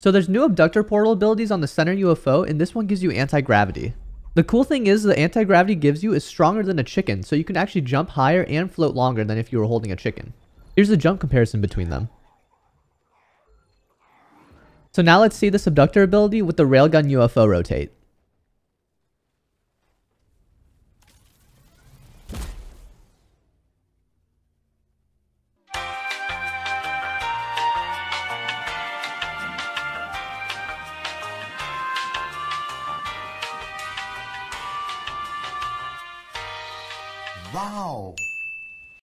So there's new abductor portal abilities on the center UFO, and this one gives you anti-gravity. The cool thing is the anti-gravity gives you is stronger than a chicken, so you can actually jump higher and float longer than if you were holding a chicken. Here's the jump comparison between them. So now let's see this abductor ability with the railgun UFO rotate. 哇哦